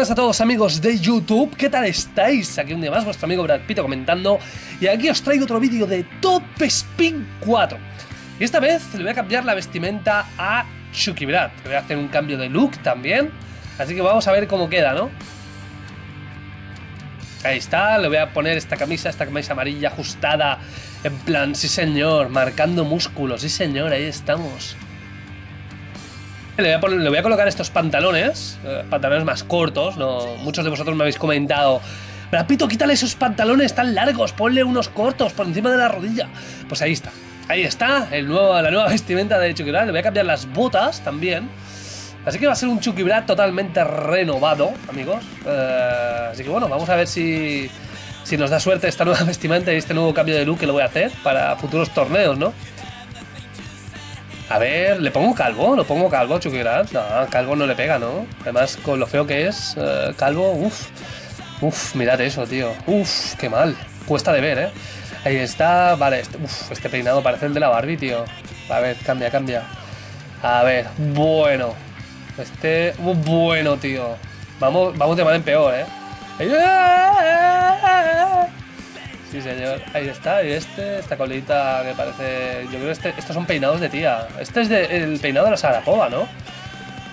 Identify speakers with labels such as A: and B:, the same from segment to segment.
A: buenas a todos amigos de YouTube, ¿qué tal estáis? Aquí un día más, vuestro amigo Brad Pito comentando y aquí os traigo otro vídeo de Top Spin 4 y esta vez le voy a cambiar la vestimenta a Chucky Brad, le voy a hacer un cambio de look también, así que vamos a ver cómo queda, ¿no? Ahí está, le voy a poner esta camisa, esta camisa amarilla ajustada, en plan, sí señor, marcando músculos, sí señor, ahí estamos. Le voy, a colocar estos pantalones, eh, pantalones más cortos, ¿no? Muchos de vosotros me habéis comentado, Pito, quítale esos pantalones tan largos, ponle unos cortos por encima de la rodilla. Pues ahí está, ahí está, el nuevo, la nueva vestimenta de Chucky Le voy a cambiar las botas también. Así que va a ser un Chucky totalmente renovado, amigos. Eh, así que bueno, vamos a ver si, si nos da suerte esta nueva vestimenta y este nuevo cambio de look que lo voy a hacer para futuros torneos, ¿no? A ver, ¿le pongo calvo? ¿Lo pongo calvo, Chuquigrat? No, calvo no le pega, ¿no? Además, con lo feo que es, eh, calvo, uff. Uff, mirad eso, tío. Uff, qué mal. Cuesta de ver, ¿eh? Ahí está. Vale, este, uf, este peinado parece el de la Barbie, tío. A ver, cambia, cambia. A ver, bueno. Este... Uh, bueno, tío. Vamos, vamos de mal en peor, ¿eh? Sí, señor. Ahí está. Y este, esta colita que parece. Yo creo que este, estos son peinados de tía. Este es el peinado de la Sarapova, ¿no?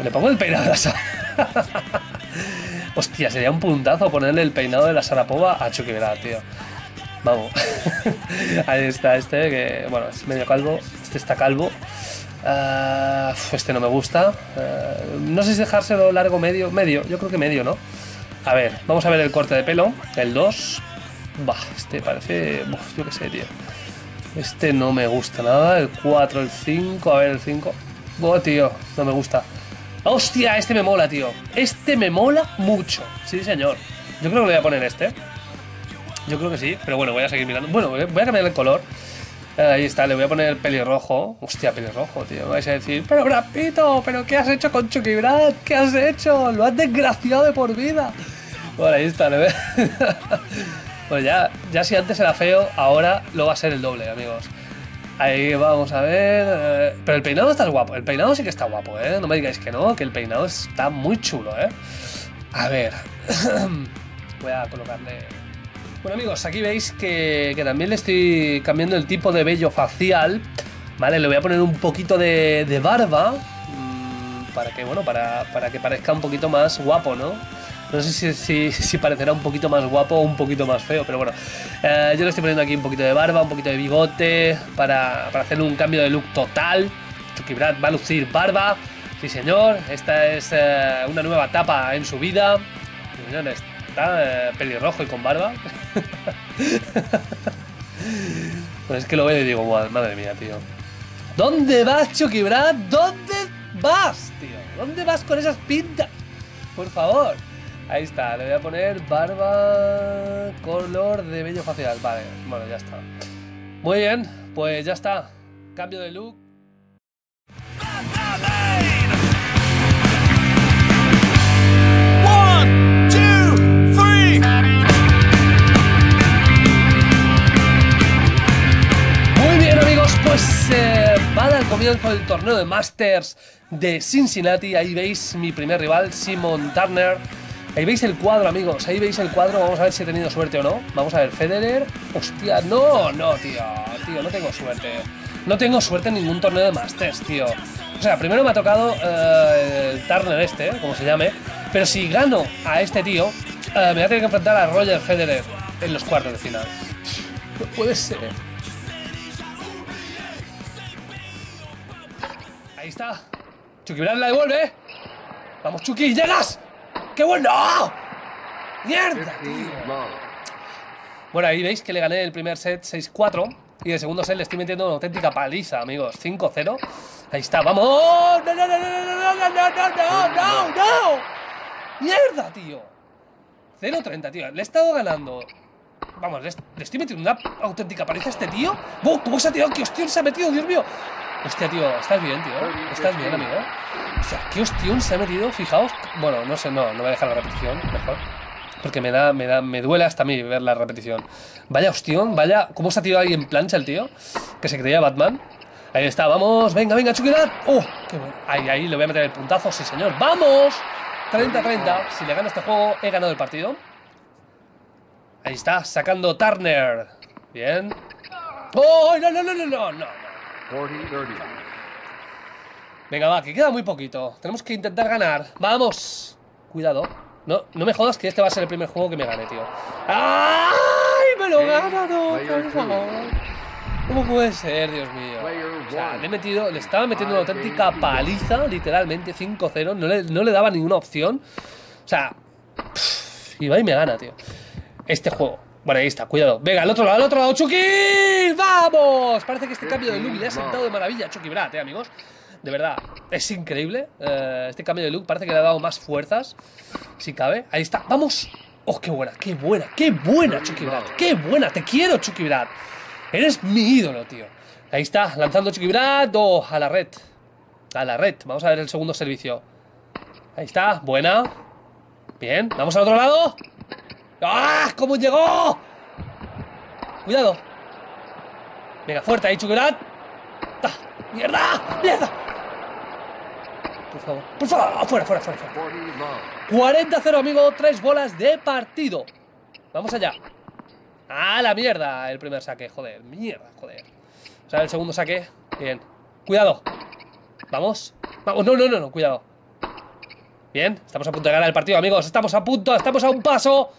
A: Le pongo el peinado de la Sarapova. Hostia, sería un puntazo ponerle el peinado de la Sarapova a Chucky tío. Vamos. Ahí está este, que bueno, es medio calvo. Este está calvo. Uh, este no me gusta. Uh, no sé si dejárselo largo, medio. Medio, yo creo que medio, ¿no? A ver, vamos a ver el corte de pelo. El 2. Bah, este parece. Uf, yo qué sé, tío. Este no me gusta nada. El 4, el 5. A ver, el 5. Oh, tío, no me gusta. ¡Hostia! Este me mola, tío. Este me mola mucho. Sí, señor. Yo creo que le voy a poner este. Yo creo que sí, pero bueno, voy a seguir mirando. Bueno, voy a cambiar el color. Ahí está, le voy a poner el pelirrojo. Hostia, pelirrojo, tío. Vais a decir, pero Brapito, ¿pero qué has hecho con Chucky Brad? ¿Qué has hecho? Lo has desgraciado de por vida. Bueno, ahí está, le Pues ya, ya si antes era feo, ahora lo va a ser el doble, amigos. Ahí vamos a ver. Eh, pero el peinado está guapo. El peinado sí que está guapo, ¿eh? No me digáis que no, que el peinado está muy chulo, ¿eh? A ver. Voy a colocarle. Bueno, amigos, aquí veis que, que, también le estoy cambiando el tipo de vello facial. Vale, le voy a poner un poquito de, de barba. Mmm, para que, bueno, para, para que parezca un poquito más guapo, ¿no? No sé si, parecerá un poquito más guapo o un poquito más feo, pero bueno. Eh, yo le estoy poniendo aquí un poquito de barba, un poquito de bigote, para, para hacer un cambio de look total. Chucky Brad va a lucir barba. Sí, señor. Esta es eh, una nueva etapa en su vida. está eh, pelirrojo y con barba. pues es que lo veo y digo, madre mía, tío. ¿Dónde vas, Chucky Brad? ¿Dónde vas, tío? ¿Dónde vas con esas pintas? Por favor. Ahí está, le voy a poner barba color de vello facial. Vale, bueno, ya está. Muy bien, pues ya está. Cambio de look. Muy bien amigos, pues eh, va al comienzo del torneo de Masters de Cincinnati. Ahí veis mi primer rival, Simon Turner. Ahí veis el cuadro, amigos. Ahí veis el cuadro. Vamos a ver si he tenido suerte o no. Vamos a ver, Federer. Hostia, no, no, tío. Tío, no tengo suerte. No tengo suerte en ningún torneo de Masters, tío. O sea, primero me ha tocado eh, el Turner este, como se llame. Pero si gano a este tío, eh, me voy a tener que enfrentar a Roger Federer en los cuartos de final. No puede ser. Ahí está. Chucky Brand la devuelve. Vamos, Chucky, llegas. ¡Qué bueno! ¡Mierda, Bueno, ahí veis que le gané el primer set 6-4 y el segundo set le estoy metiendo una auténtica paliza, amigos. 5-0. Ahí está, vamos. ¡No, no, no, no, no, no, no, no, no, no! ¡Mierda, tío! 0-30, tío. Le he estado ganando. Vamos, le, estoy metiendo una auténtica paliza a este tío. ¡Wow! ¿Cómo se ha tirado? ¡Qué hostión se ha metido, Dios mío! Hostia, tío, ¿estás bien, tío? ¿Estás bien, amigo? O sea, qué hostión se ha metido, fijaos. Bueno, no sé, no, no voy a dejar la repetición, mejor. Porque me da, me da, me duele hasta a mí ver la repetición. Vaya hostión, vaya. ¿Cómo se ha tirado ahí en plancha el tío? Que se creía Batman. Ahí está, vamos, venga, venga, Chuquidad. ¡Oh! Qué bueno. Ahí, ahí le voy a meter el puntazo, sí, señor. ¡Vamos! 30-30. Si le gano este juego, he ganado el partido. Ahí está, sacando Turner. Bien. ¡Oh! No, no, no, no, no, no. Venga, va, que queda muy poquito. Tenemos que intentar ganar. ¡Vamos! Cuidado. No, no me jodas que este va a ser el primer juego que me gane, tío. ¡Ay! ¡Me lo gana, no! Por favor. ¿Cómo puede ser, Dios mío? O sea, le he metido, le estaba metiendo una auténtica paliza, literalmente, 5-0. No le, no le daba ninguna opción. O sea, y va y me gana, tío. Este juego. Bueno, ahí está, cuidado. Venga, al otro lado, al otro lado, Chucky. ¡Vamos! Parece que este cambio de look le ha sentado de maravilla a Chucky Brat, eh, amigos. De verdad, es increíble. Eh, este cambio de look parece que le ha dado más fuerzas. Si cabe. Ahí está. ¡Vamos! ¡Oh, qué buena! ¡Qué buena! ¡Qué buena, Chucky Brat! ¡Qué buena! ¡Te quiero, Chucky Brat! Eres mi ídolo, tío. Ahí está, lanzando Chucky Brat. ¡Oh! A la red. A la red. Vamos a ver el segundo servicio. Ahí está, buena. Bien, vamos al otro lado. ¡Ah! ¿Cómo llegó? Cuidado. Venga, fuerte ahí, ¡Ah! ¡Mierda! ¡Mierda! Por favor, por favor, fuera, fuera, fuera, fuera. 40-0, amigo, tres bolas de partido. Vamos allá. ¡Ah, la mierda! El primer saque, joder, mierda, joder. O sea, el segundo saque, bien. Cuidado. Vamos. Vamos, no, no, no, no, cuidado. Bien, estamos a punto de ganar el partido, amigos. Estamos a punto, estamos a un paso.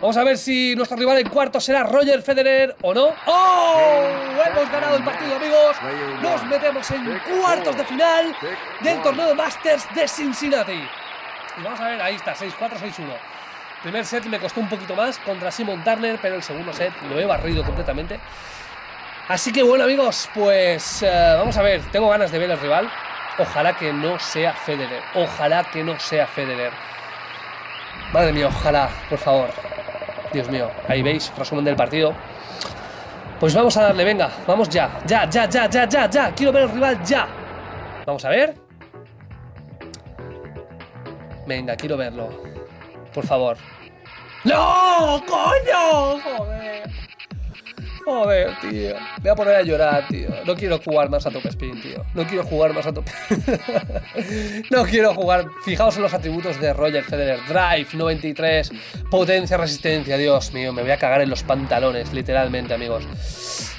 A: Vamos a ver si nuestro rival en cuarto será Roger Federer o no. ¡Oh! Hemos ganado el partido, amigos. Nos metemos en cuartos de final del torneo Masters de Cincinnati. Y vamos a ver, ahí está, 6-4, 6-1. Primer set me costó un poquito más contra Simon Turner, pero el segundo set lo he barrido completamente. Así que bueno, amigos, pues uh, vamos a ver. Tengo ganas de ver al rival. Ojalá que no sea Federer. Ojalá que no sea Federer. Madre mía, ojalá, por favor. Dios mío, ahí veis, resumen del partido. Pues vamos a darle, venga, vamos ya, ya, ya, ya, ya, ya, ya. Quiero ver al rival ya. Vamos a ver. Venga, quiero verlo. Por favor. ¡No! ¡Coño! Joder. Joder, tío. Voy a poner a llorar, tío. No quiero jugar más a top spin, tío. No quiero jugar más a top. no quiero jugar. Fijaos en los atributos de Roger Federer. Drive 93, potencia, resistencia. Dios mío, me voy a cagar en los pantalones, literalmente, amigos.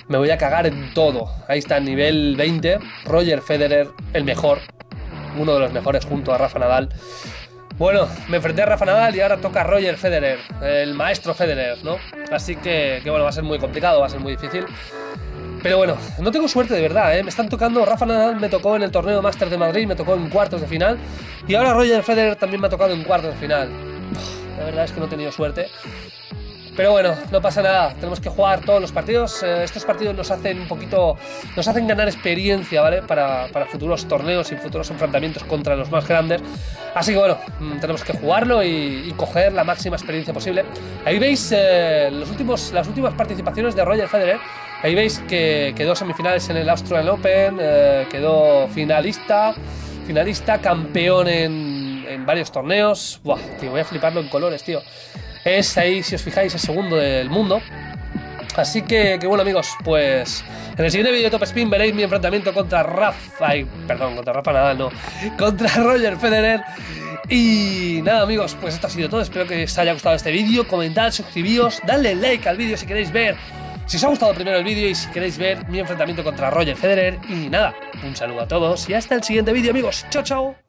A: Me voy a cagar en todo. Ahí está, nivel 20. Roger Federer, el mejor. Uno de los mejores junto a Rafa Nadal. Bueno, me enfrenté a Rafa Nadal y ahora toca Roger Federer, el maestro Federer, ¿no? Así que, que, bueno, va a ser muy complicado, va a ser muy difícil. Pero bueno, no tengo suerte de verdad, ¿eh? Me están tocando, Rafa Nadal me tocó en el torneo Master de Madrid, me tocó en cuartos de final. Y ahora Roger Federer también me ha tocado en cuartos de final. La verdad es que no he tenido suerte. Pero bueno, no pasa nada, tenemos que jugar todos los partidos. Eh, estos partidos nos hacen un poquito, nos hacen ganar experiencia, ¿vale? Para, para, futuros torneos y futuros enfrentamientos contra los más grandes. Así que bueno, mm, tenemos que jugarlo y, y coger la máxima experiencia posible. Ahí veis eh, los últimos, las últimas participaciones de Roger Federer. Ahí veis que quedó semifinales en el Australian Open, eh, quedó finalista, finalista, campeón en, en varios torneos. Buah, tío, voy a fliparlo en colores, tío es ahí, si os fijáis, el segundo del mundo. Así que, que bueno amigos, pues en el siguiente vídeo de Top Spin veréis mi enfrentamiento contra Rafa, perdón, contra Rafa Nadal, no, contra Roger Federer. Y nada amigos, pues esto ha sido todo, espero que os haya gustado este vídeo, comentad, suscribíos, dadle like al vídeo si queréis ver, si os ha gustado primero el vídeo y si queréis ver mi enfrentamiento contra Roger Federer. Y nada, un saludo a todos y hasta el siguiente vídeo amigos, chao chao.